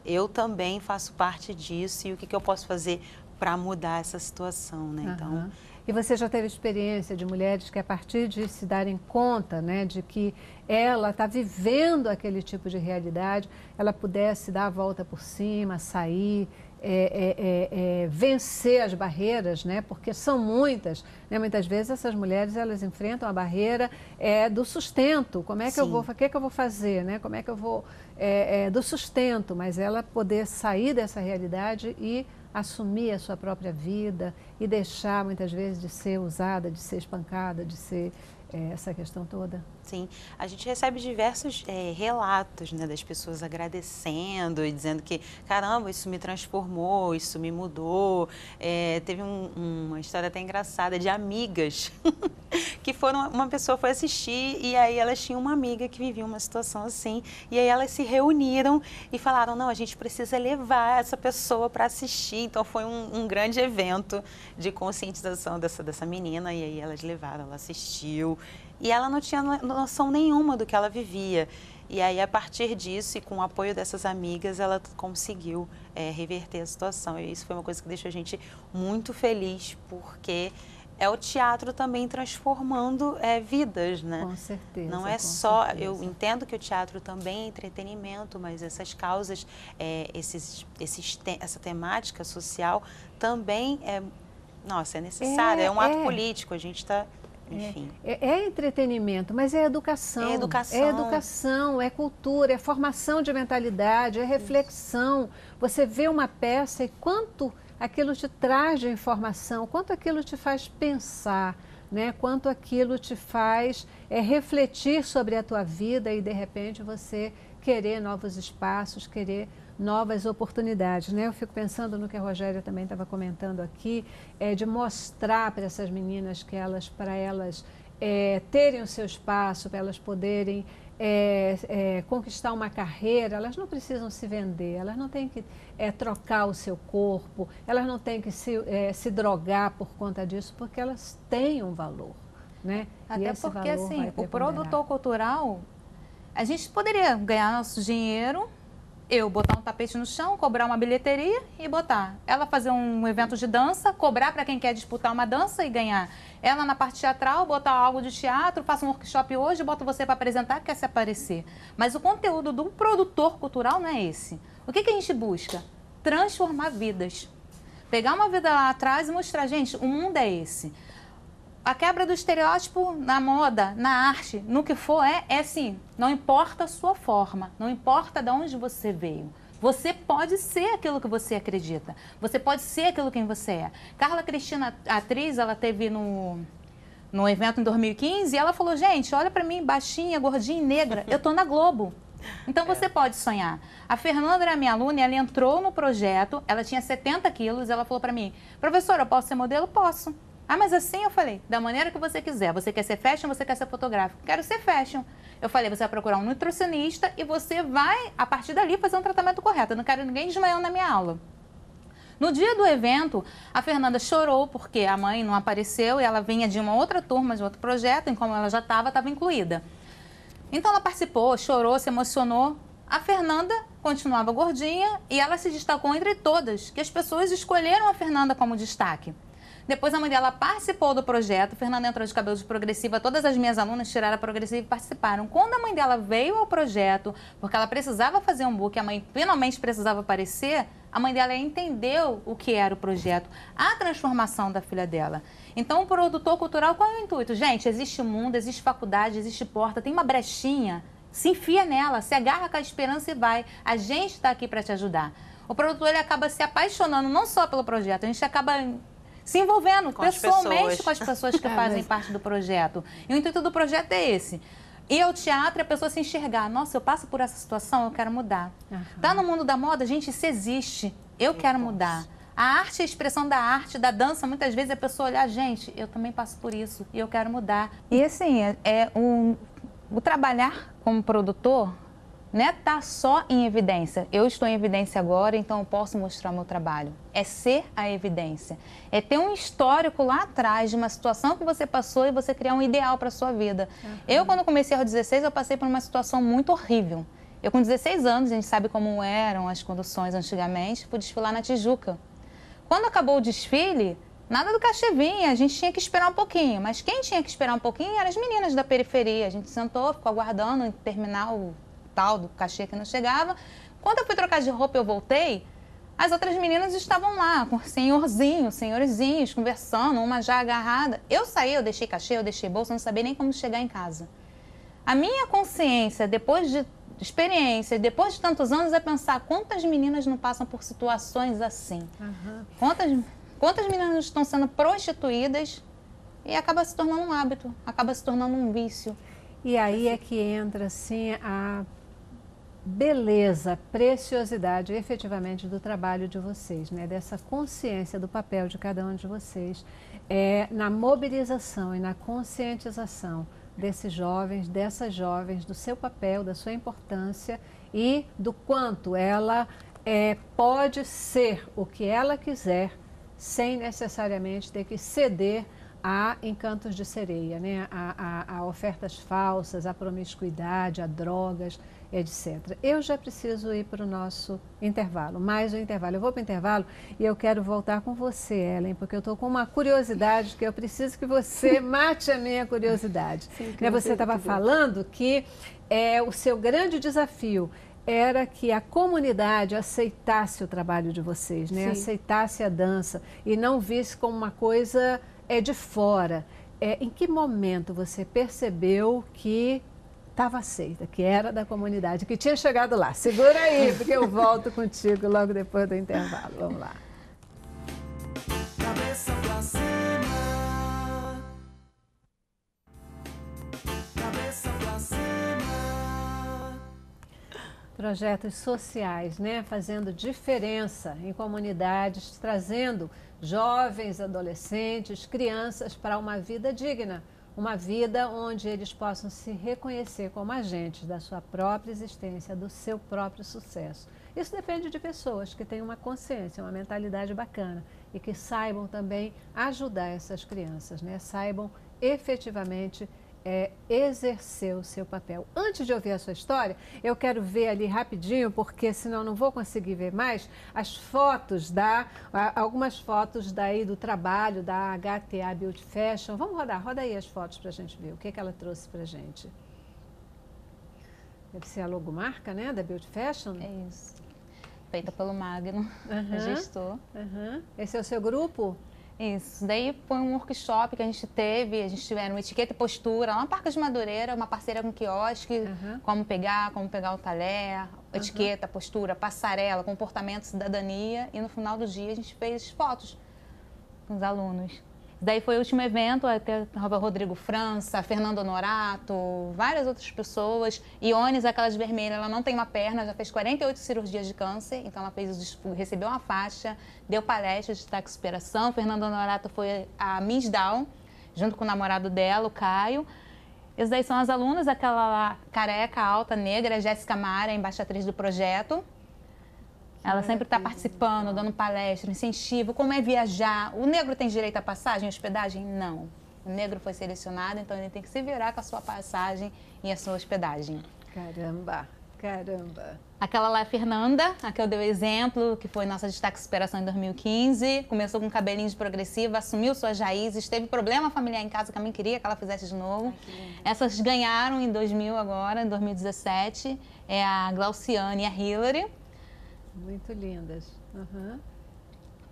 Speaker 4: eu também faço parte disso e o que, que eu posso fazer para mudar essa situação, né?
Speaker 1: Uhum. Então, e você já teve experiência de mulheres que, a partir de se darem conta né, de que ela está vivendo aquele tipo de realidade, ela pudesse dar a volta por cima, sair é, é, é, é, vencer as barreiras, né? porque são muitas. Né? Muitas vezes essas mulheres elas enfrentam a barreira é, do sustento. Como é que Sim. eu vou, o que, é que eu vou fazer? Né? Como é que eu vou é, do sustento? Mas ela poder sair dessa realidade e assumir a sua própria vida e deixar muitas vezes de ser usada, de ser espancada, de ser essa questão toda.
Speaker 4: Sim, a gente recebe diversos é, relatos né, das pessoas agradecendo e dizendo que, caramba, isso me transformou, isso me mudou. É, teve um, uma história até engraçada de amigas que foram, uma pessoa foi assistir e aí elas tinham uma amiga que vivia uma situação assim e aí elas se reuniram e falaram, não, a gente precisa levar essa pessoa para assistir. Então foi um, um, grande evento de conscientização dessa, dessa menina e aí elas levaram, ela assistiu e ela não tinha noção nenhuma do que ela vivia. E aí, a partir disso, e com o apoio dessas amigas, ela conseguiu é, reverter a situação. E isso foi uma coisa que deixou a gente muito feliz, porque é o teatro também transformando é, vidas, né?
Speaker 1: Com certeza.
Speaker 4: Não é só. Certeza. Eu entendo que o teatro também é entretenimento, mas essas causas, é, esses, esses essa temática social também é. Nossa, é necessária, é, é um ato é. político. A gente está enfim.
Speaker 1: É, é, entretenimento, mas é educação.
Speaker 4: É educação.
Speaker 1: É educação, é cultura, é formação de mentalidade, é reflexão. Isso. Você vê uma peça e quanto aquilo te traz de informação, quanto aquilo te faz pensar, né? quanto aquilo te faz é, refletir sobre a tua vida e de repente você querer novos espaços, querer novas oportunidades. Né? Eu fico pensando no que a Rogéria também estava comentando aqui, é, de mostrar para essas meninas que elas, para elas é, terem o seu espaço, para elas poderem é, é, conquistar uma carreira, elas não precisam se vender, elas não têm que é, trocar o seu corpo, elas não têm que se, é, se drogar por conta disso, porque elas têm um valor. Né?
Speaker 5: Até porque assim, o produtor cultural, a gente poderia ganhar nosso dinheiro eu botar um tapete no chão, cobrar uma bilheteria e botar. Ela fazer um evento de dança, cobrar para quem quer disputar uma dança e ganhar. Ela na parte teatral, botar algo de teatro, faça um workshop hoje, bota você para apresentar, quer se aparecer. Mas o conteúdo do produtor cultural não é esse. O que, que a gente busca? Transformar vidas. Pegar uma vida lá atrás e mostrar, gente, o mundo é esse a quebra do estereótipo na moda, na arte, no que for, é, é assim, não importa a sua forma, não importa de onde você veio. Você pode ser aquilo que você acredita. Você pode ser aquilo quem você é. Carla Cristina, atriz, ela teve no, no evento em 2015 e ela falou: gente, olha para mim, baixinha, gordinha, negra, eu tô na Globo. Então você é. pode sonhar. A Fernanda era minha aluna, ela entrou no projeto, ela tinha 70 quilos, ela falou para mim: professora, eu posso ser modelo? Posso. Ah, mas assim eu falei, da maneira que você quiser. Você quer ser fashion, você quer ser fotográfico? Quero ser fashion. Eu falei, você vai procurar um nutricionista e você vai, a partir dali, fazer um tratamento correto. Eu não quero ninguém desmaiando na minha aula. No dia do evento, a Fernanda chorou porque a mãe não apareceu e ela vinha de uma outra turma, de outro projeto, em como ela já estava, estava incluída. Então ela participou, chorou, se emocionou. A Fernanda continuava gordinha e ela se destacou entre todas, que as pessoas escolheram a Fernanda como destaque. Depois a mãe dela participou do projeto. Fernanda entrou de cabelo de progressiva. Todas as minhas alunas tiraram a progressiva e participaram. Quando a mãe dela veio ao projeto, porque ela precisava fazer um book, a mãe finalmente precisava aparecer, a mãe dela entendeu o que era o projeto, a transformação da filha dela. Então, o produtor cultural, qual é o intuito? Gente, existe mundo, existe faculdade, existe porta, tem uma brechinha. Se enfia nela, se agarra com a esperança e vai. A gente está aqui para te ajudar. O produtor ele acaba se apaixonando não só pelo projeto, a gente acaba se envolvendo com pessoalmente com as pessoas que é, fazem parte do projeto. E o intuito do projeto é esse. E ao teatro, a pessoa se enxergar. Nossa, eu passo por essa situação, eu quero mudar. Uhum. Tá no mundo da moda, gente, isso existe. Eu quero mudar. A arte, a expressão da arte, da dança, muitas vezes a pessoa olhar, gente, eu também passo por isso e eu quero mudar. E assim, é, é um, o trabalhar como produtor não é estar tá só em evidência. Eu estou em evidência agora, então eu posso mostrar meu trabalho. É ser a evidência. É ter um histórico lá atrás de uma situação que você passou e você criar um ideal para a sua vida. Uhum. Eu, quando comecei aos 16, eu passei por uma situação muito horrível. Eu, com 16 anos, a gente sabe como eram as conduções antigamente, fui desfilar na Tijuca. Quando acabou o desfile, nada do cachê vinha, a gente tinha que esperar um pouquinho. Mas quem tinha que esperar um pouquinho eram as meninas da periferia. A gente sentou, ficou aguardando terminar o tal do cachê que não chegava. Quando eu fui trocar de roupa, eu voltei, as outras meninas estavam lá, com senhorzinhos, senhorzinhos, conversando, uma já agarrada. Eu saí, eu deixei cachê, eu deixei bolsa, não sabia nem como chegar em casa. A minha consciência, depois de experiência, depois de tantos anos, é pensar quantas meninas não passam por situações assim. Uhum. Quantas, quantas meninas estão sendo prostituídas e acaba se tornando um hábito, acaba se tornando um vício.
Speaker 1: E aí é que entra, assim, a beleza, preciosidade efetivamente do trabalho de vocês, né? dessa consciência do papel de cada um de vocês é, na mobilização e na conscientização desses jovens, dessas jovens, do seu papel, da sua importância e do quanto ela é, pode ser o que ela quiser sem necessariamente ter que ceder a encantos de sereia, né? a, a, a ofertas falsas, a promiscuidade, a drogas etc. Eu já preciso ir para o nosso intervalo, mais um intervalo. Eu vou para o intervalo e eu quero voltar com você, Ellen, porque eu estou com uma curiosidade que eu preciso que você mate a minha curiosidade. Sim, né? Você estava falando que é, o seu grande desafio era que a comunidade aceitasse o trabalho de vocês, né? aceitasse a dança e não visse como uma coisa é, de fora. É, em que momento você percebeu que estava aceita, que era da comunidade, que tinha chegado lá. Segura aí, porque eu volto contigo logo depois do intervalo. Vamos lá. Cabeça pra cima. Cabeça pra cima. Projetos sociais, né? Fazendo diferença em comunidades, trazendo jovens, adolescentes, crianças para uma vida digna uma vida onde eles possam se reconhecer como agentes da sua própria existência, do seu próprio sucesso. Isso depende de pessoas que tenham uma consciência, uma mentalidade bacana e que saibam também ajudar essas crianças, né? Saibam efetivamente é, exercer o seu papel. Antes de ouvir a sua história, eu quero ver ali rapidinho, porque senão não vou conseguir ver mais, as fotos da, algumas fotos daí do trabalho da HTA Beauty Fashion. Vamos rodar, roda aí as fotos para a gente ver o que, que ela trouxe para a gente. Deve ser a logomarca, né, da Beauty Fashion?
Speaker 5: É isso. Feita pelo Magno, uhum, gestor.
Speaker 1: Uhum. Esse é o seu grupo?
Speaker 5: Isso. Daí foi um workshop que a gente teve, a gente tiveram etiqueta e postura, lá no Parque de Madureira, uma parceira com quiosque, uhum. como pegar, como pegar o talher, etiqueta, uhum. postura, passarela, comportamento, cidadania. E no final do dia a gente fez fotos com os alunos. Daí foi o último evento, até Rodrigo França, Fernando Honorato, várias outras pessoas. Iones, aquelas vermelhas, ela não tem uma perna, já fez 48 cirurgias de câncer, então ela fez, recebeu uma faixa, deu palestra de taxoperação. Fernando Honorato foi a Miss Down, junto com o namorado dela, o Caio. Esses daí são as alunas, aquela lá, careca, alta, negra, Jéssica Mara, embaixatriz do projeto. Ela sempre está participando, dando palestra, incentivo, como é viajar. O negro tem direito à passagem, hospedagem? Não. O negro foi selecionado, então ele tem que se virar com a sua passagem e a sua hospedagem.
Speaker 1: Caramba, caramba.
Speaker 5: Aquela lá é a Fernanda, a que eu dei o exemplo, que foi nossa destaque de superação em 2015. Começou com cabelinho de progressiva, assumiu suas raízes, teve problema familiar em casa que a mãe queria que ela fizesse de novo. Ai, Essas ganharam em 2000 agora, em 2017. É a Glauciane e a Hillary.
Speaker 1: Muito lindas. Uhum.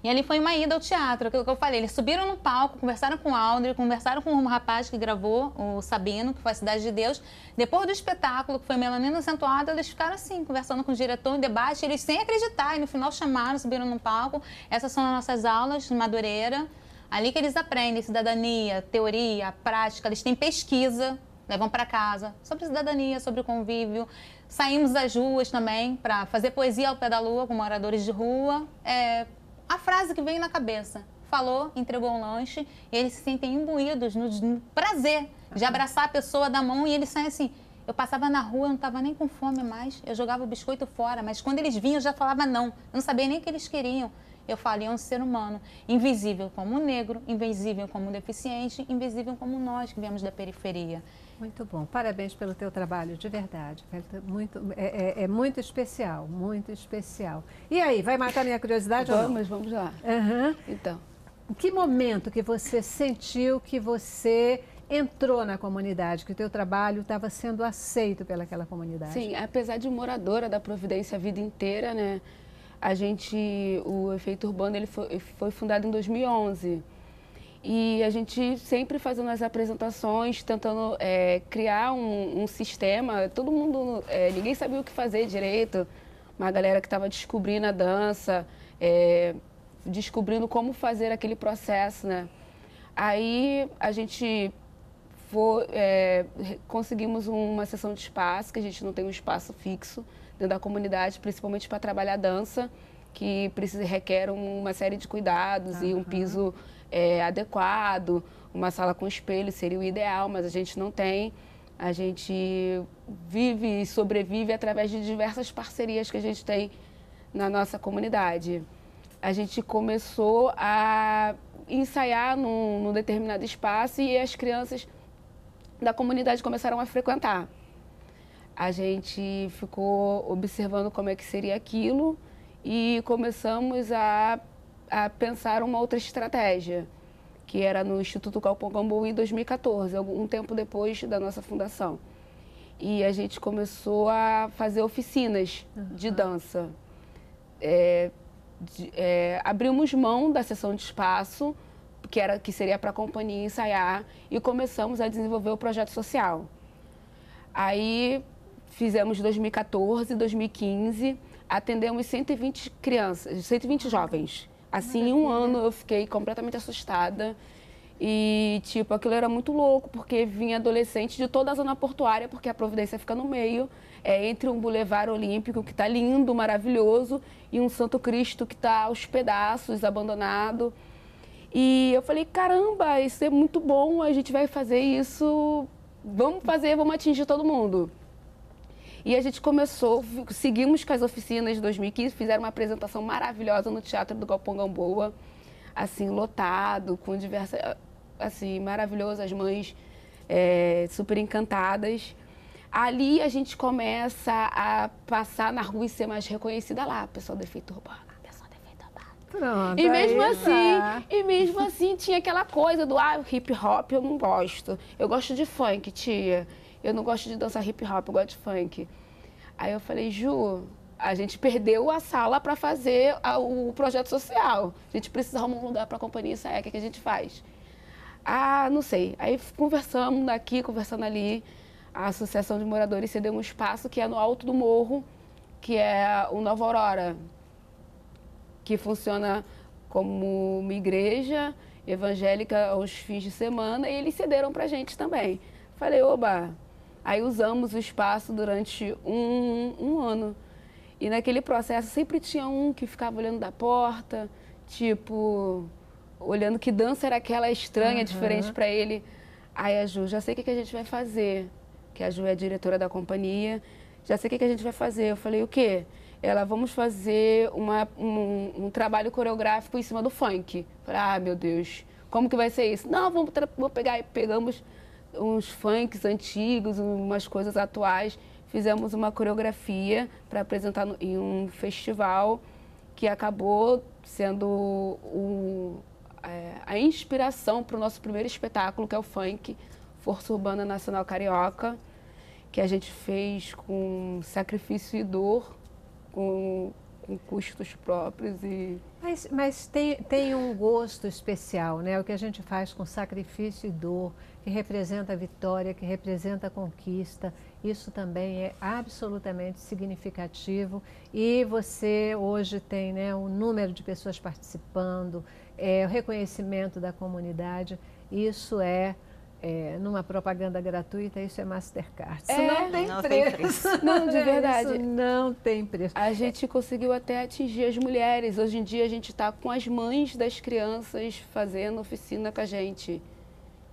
Speaker 5: E ali foi uma ida ao teatro, aquilo que eu falei. Eles subiram no palco, conversaram com o Aldri, conversaram com um rapaz que gravou, o Sabino, que foi a Cidade de Deus. Depois do espetáculo, que foi Melanina Acentuada, eles ficaram assim, conversando com o diretor em debate, eles sem acreditar. E no final chamaram, subiram no palco. Essas são as nossas aulas de Madureira. Ali que eles aprendem cidadania, teoria, prática, eles têm pesquisa, levam para casa sobre cidadania, sobre convívio. Saímos às ruas também para fazer poesia ao pé da lua com moradores de rua. É, a frase que veio na cabeça. Falou, entregou um lanche e eles se sentem imbuídos no, no prazer de abraçar a pessoa da mão e eles saem assim. Eu passava na rua, eu não estava nem com fome mais, eu jogava o biscoito fora, mas quando eles vinham eu já falava não. Eu não sabia nem o que eles queriam. Eu falei, é um ser humano, invisível como negro, invisível como deficiente, invisível como nós que viemos da periferia.
Speaker 1: Muito bom. Parabéns pelo teu trabalho, de verdade. Muito, é, é, é, muito especial, muito especial. E aí, vai matar minha curiosidade
Speaker 3: vamos, Vamos lá.
Speaker 1: Uhum. Então. Que momento que você sentiu que você entrou na comunidade, que o teu trabalho estava sendo aceito pelaquela comunidade?
Speaker 3: Sim, apesar de moradora da Providência a vida inteira, né? A gente, o Efeito Urbano, ele foi, foi fundado em 2011. E a gente sempre fazendo as apresentações, tentando é, criar um, um, sistema. Todo mundo, é, ninguém sabia o que fazer direito. Uma galera que estava descobrindo a dança, é, descobrindo como fazer aquele processo, né? Aí a gente foi, é, conseguimos uma sessão de espaço, que a gente não tem um espaço fixo dentro da comunidade, principalmente para trabalhar dança, que precisa, requer uma série de cuidados uhum. e um piso é, adequado, uma sala com espelho seria o ideal, mas a gente não tem. A gente vive e sobrevive através de diversas parcerias que a gente tem na nossa comunidade. A gente começou a ensaiar num, num determinado espaço e as crianças da comunidade começaram a frequentar. A gente ficou observando como é que seria aquilo e começamos a a pensar uma outra estratégia, que era no Instituto Calpongombo em 2014, um tempo depois da nossa fundação. E a gente começou a fazer oficinas uhum. de dança. É, de, é, abrimos mão da sessão de espaço, que, era, que seria para a companhia ensaiar, e começamos a desenvolver o projeto social. Aí fizemos 2014, 2015, atendemos 120 crianças, 120 jovens Assim, em um ano eu fiquei completamente assustada. E, tipo, aquilo era muito louco, porque vinha adolescente de toda a zona portuária, porque a Providência fica no meio, é entre um bulevar olímpico que está lindo, maravilhoso, e um Santo Cristo que está aos pedaços, abandonado. E eu falei, caramba, isso é muito bom, a gente vai fazer isso, vamos fazer, vamos atingir todo mundo. E a gente começou, seguimos com as oficinas de 2015, fizeram uma apresentação maravilhosa no Teatro do Galpão Gamboa, assim, lotado, com diversas, assim, maravilhoso, as mães é, super encantadas. Ali a gente começa a passar na rua e ser mais reconhecida lá, pessoal do efeito urbano.
Speaker 1: Pronto,
Speaker 3: e mesmo
Speaker 1: aí,
Speaker 3: assim,
Speaker 1: tá.
Speaker 3: e mesmo assim tinha aquela coisa do ah, hip hop eu não gosto. Eu gosto de funk, tia. Eu não gosto de dançar hip hop, eu gosto de funk. Aí eu falei, Ju, a gente perdeu a sala para fazer a, o projeto social. A gente precisa arrumar um lugar para a companhia sair, o que, que a gente faz? Ah, não sei. Aí conversamos daqui, conversando ali. A Associação de Moradores cedeu um espaço que é no alto do morro, que é o Nova Aurora, que funciona como uma igreja evangélica aos fins de semana, e eles cederam para gente também. Falei, oba! Aí usamos o espaço durante um, um ano. E naquele processo sempre tinha um que ficava olhando da porta, tipo, olhando que dança era aquela estranha, uhum. diferente para ele. Aí a Ju, já sei o que, que a gente vai fazer. Que a Ju é a diretora da companhia. Já sei o que, que a gente vai fazer. Eu falei, o quê? ela, vamos fazer uma, um, um, trabalho coreográfico em cima do funk. Falei, ah, meu Deus, como que vai ser isso? Não, vamos, vamos pegar, pegamos uns funks antigos, umas coisas atuais, fizemos uma coreografia para apresentar no, em um festival que acabou sendo um, é, a inspiração para o nosso primeiro espetáculo, que é o funk, Força Urbana Nacional Carioca, que a gente fez com sacrifício e dor com, com custos próprios e...
Speaker 1: Mas, mas tem, tem um gosto especial, né? O que a gente faz com sacrifício e dor, que representa a vitória, que representa a conquista, isso também é absolutamente significativo e você hoje tem né, um número de pessoas participando, é, o reconhecimento da comunidade, isso é é, numa propaganda gratuita, isso é Mastercard. Isso
Speaker 3: é,
Speaker 1: não tem
Speaker 4: não
Speaker 1: preço.
Speaker 4: Tem preço.
Speaker 3: Não, de verdade.
Speaker 1: Isso não tem preço.
Speaker 3: A gente conseguiu até atingir as mulheres. Hoje em dia a gente está com as mães das crianças fazendo oficina com a gente.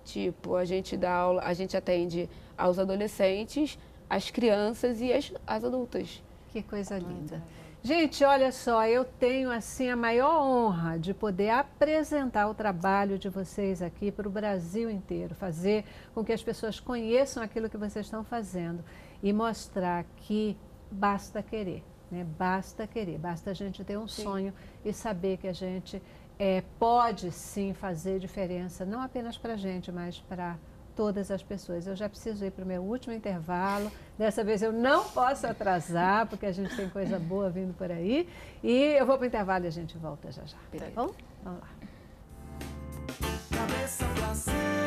Speaker 3: Tipo, a gente dá aula, a gente atende aos adolescentes, as crianças e as, as adultas.
Speaker 1: Que coisa linda. Gente, olha só, eu tenho assim a maior honra de poder apresentar o trabalho de vocês aqui para o Brasil inteiro, fazer com que as pessoas conheçam aquilo que vocês estão fazendo e mostrar que basta querer, né? Basta querer, basta a gente ter um sim. sonho e saber que a gente é, pode sim fazer diferença, não apenas para a gente, mas para todas as pessoas. Eu já preciso ir para o meu último intervalo. Dessa vez eu não posso atrasar, porque a gente tem coisa boa vindo por aí. E eu vou para o intervalo e a gente volta já já. Tá bom? Vamos lá. Cabeça pra cima.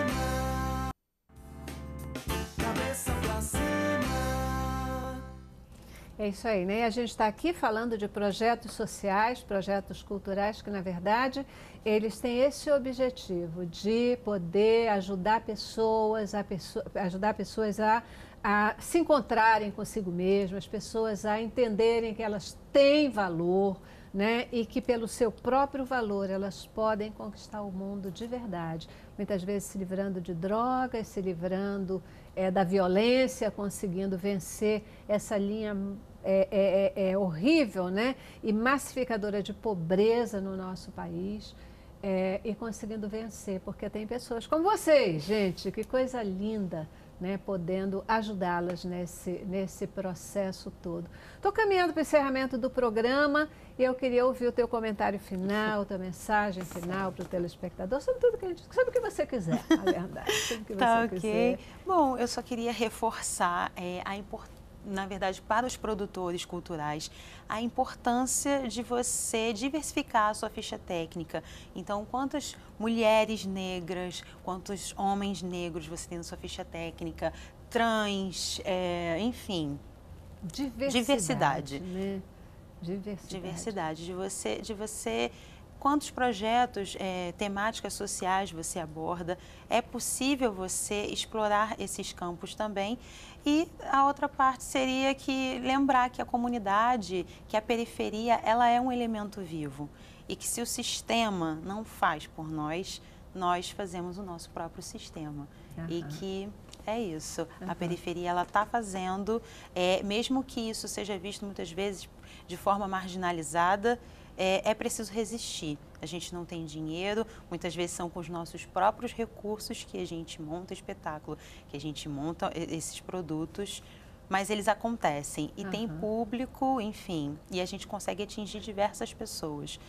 Speaker 1: É isso aí, né? A gente está aqui falando de projetos sociais, projetos culturais que, na verdade, eles têm esse objetivo de poder ajudar pessoas, a pessoa, ajudar pessoas a, a se encontrarem consigo mesmas, pessoas a entenderem que elas têm valor, né? E que pelo seu próprio valor elas podem conquistar o mundo de verdade. Muitas vezes se livrando de drogas, se livrando é, da violência, conseguindo vencer essa linha é, é, é, é horrível, né? E massificadora de pobreza no nosso país é, e conseguindo vencer, porque tem pessoas como vocês, gente, que coisa linda, né, podendo ajudá-las nesse, nesse processo todo. Estou caminhando para o encerramento do programa e eu queria ouvir o teu comentário final, tua mensagem final para o telespectador, sobre tudo que a gente, sobre o que você quiser, na verdade, sobre o que
Speaker 4: tá,
Speaker 1: você
Speaker 4: okay.
Speaker 1: quiser.
Speaker 4: Bom, eu só queria reforçar é, a importância na verdade, para os produtores culturais, a importância de você diversificar a sua ficha técnica. Então, quantas mulheres negras, quantos homens negros você tem na sua ficha técnica, trans, é, enfim.
Speaker 1: Diversidade.
Speaker 4: Diversidade.
Speaker 1: Né? Diversidade.
Speaker 4: Diversidade. De você, de você quantos projetos, é, temáticas sociais você aborda. É possível você explorar esses campos também e a outra parte seria que lembrar que a comunidade, que a periferia, ela é um elemento vivo. e que se o sistema não faz por nós, nós fazemos o nosso próprio sistema. Uhum. E que é isso. Uhum. A periferia ela está fazendo, é, mesmo que isso seja visto muitas vezes de forma marginalizada, é, é, preciso resistir. A gente não tem dinheiro, muitas vezes são com os nossos próprios recursos que a gente monta espetáculo, que a gente monta esses produtos mas eles acontecem e uhum. tem público, enfim, e a gente consegue atingir diversas pessoas.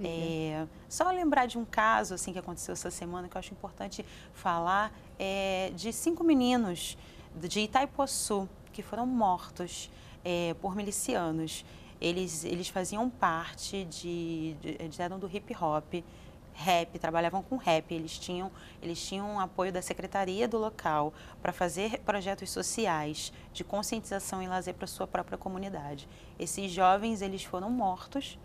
Speaker 1: É,
Speaker 4: só lembrar de um caso assim que aconteceu essa semana que eu acho importante falar é, de cinco meninos de Itaipuaçu que foram mortos é, por milicianos. Eles, eles faziam parte de, de eles eram do hip hop rap, trabalhavam com rap, eles tinham, eles tinham um apoio da secretaria do local para fazer projetos sociais de conscientização e lazer para sua própria comunidade. Esses jovens, eles foram mortos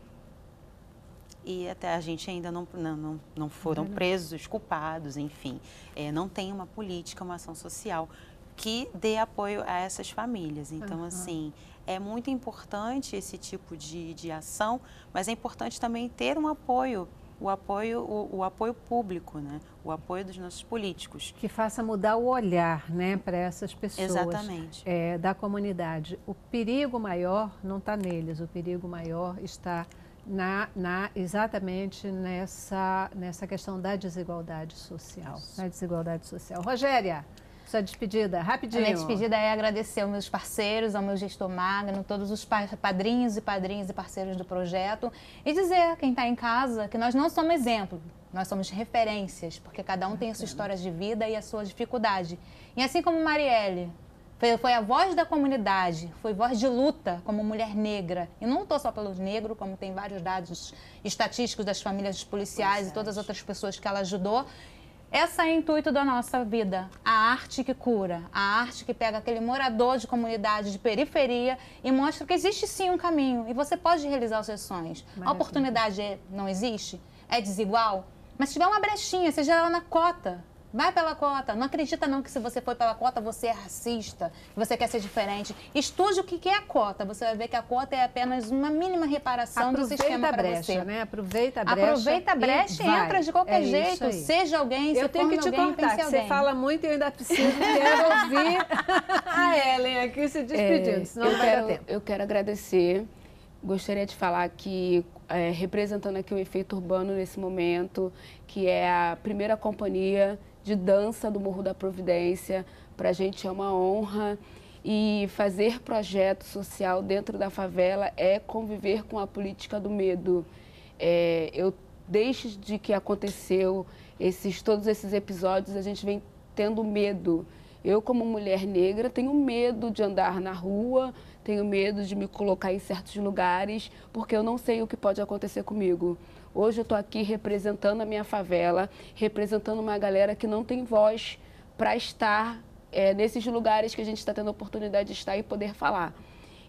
Speaker 4: e até a gente ainda não, não, não foram uhum. presos, culpados, enfim. É, não tem uma política, uma ação social que dê apoio a essas famílias. Então, uhum. assim, é muito importante esse tipo de, de ação, mas é importante também ter um apoio o apoio, o, o, apoio público, né? o apoio dos nossos políticos.
Speaker 1: Que faça mudar o olhar né, para essas pessoas
Speaker 4: Exatamente.
Speaker 1: É, da comunidade. O perigo maior não está neles, o perigo maior está na, na, exatamente nessa, nessa questão da desigualdade social. Isso. Na desigualdade social. Rogéria, sua despedida, rapidinho. A
Speaker 5: minha despedida é agradecer aos meus parceiros, ao meu gestor Magno, todos os padrinhos e padrinhas e parceiros do projeto e dizer quem está em casa que nós não somos exemplo, nós somos referências, porque cada um tem a sua história de vida e a sua dificuldade. E assim como Marielle, foi, foi, a voz da comunidade, foi voz de luta como mulher negra. E não estou só pelo negro, como tem vários dados estatísticos das famílias dos policiais e todas as outras pessoas que ela ajudou. Essa é o intuito da nossa vida, a arte que cura, a arte que pega aquele morador de comunidade, de periferia e mostra que existe sim um caminho e você pode realizar os seus sonhos. Maravilha. A oportunidade não existe? É desigual? Mas se tiver uma brechinha, seja ela na cota, Vai pela cota. Não acredita não que se você for pela cota você é racista, que você quer ser diferente. Estude o que é a cota. Você vai ver que a cota é apenas uma mínima reparação
Speaker 1: Aproveita
Speaker 5: do sistema
Speaker 1: para você.
Speaker 5: Né?
Speaker 1: Aproveita a brecha.
Speaker 5: Aproveita a brecha e, e entra de qualquer é jeito. Seja alguém,
Speaker 1: Eu tenho que te
Speaker 5: alguém,
Speaker 1: contar que você fala muito e eu ainda preciso quero ouvir a Ellen aqui se despedindo, é, senão
Speaker 3: eu
Speaker 1: não vai
Speaker 3: quero,
Speaker 1: dar tempo.
Speaker 3: Eu quero agradecer. Gostaria de falar que é, representando aqui o efeito urbano nesse momento, que é a primeira companhia de dança do Morro da Providência. Para a gente é uma honra. E fazer projeto social dentro da favela é conviver com a política do medo. É, eu, desde que aconteceu esses, todos esses episódios, a gente vem tendo medo. Eu, como mulher negra, tenho medo de andar na rua, tenho medo de me colocar em certos lugares, porque eu não sei o que pode acontecer comigo. Hoje eu estou aqui representando a minha favela, representando uma galera que não tem voz para estar é, nesses lugares que a gente está tendo a oportunidade de estar e poder falar.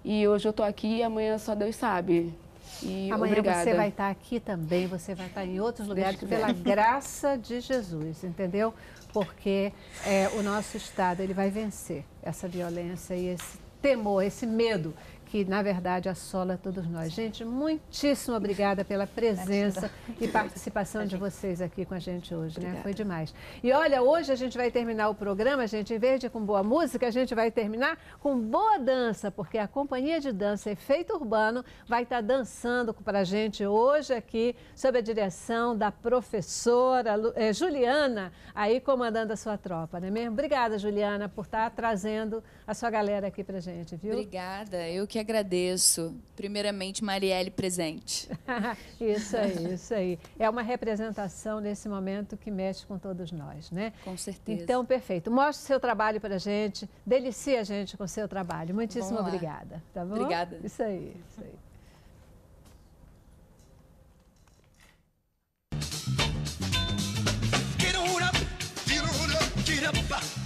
Speaker 3: E hoje eu estou aqui e amanhã só Deus sabe. E
Speaker 1: amanhã
Speaker 3: obrigada.
Speaker 1: você vai estar aqui também, você vai estar em outros lugares pela graça de Jesus, entendeu? Porque é, o nosso Estado ele vai vencer essa violência e esse temor, esse medo que, na verdade, assola todos nós. Gente, muitíssimo obrigada pela presença e participação de vocês aqui com a gente hoje, né? Foi demais. E olha, hoje a gente vai terminar o programa, gente, em vez de com boa música, a gente vai terminar com boa dança, porque a Companhia de Dança Efeito Urbano vai estar dançando para a gente hoje aqui, sob a direção da professora eh, Juliana, aí comandando a sua tropa, não é mesmo? Obrigada, Juliana, por estar trazendo a sua galera aqui para a gente, viu?
Speaker 6: Obrigada, eu que agradeço. Primeiramente, Marielle presente.
Speaker 1: isso aí, isso aí. É uma representação nesse momento que mexe com todos nós, né?
Speaker 6: Com certeza.
Speaker 1: Então, perfeito. Mostre o seu trabalho para a gente, delicie a gente com o seu trabalho. Muitíssimo obrigada. Tá bom?
Speaker 6: Obrigada.
Speaker 1: Isso aí, isso aí. Get on up, get on up, get up.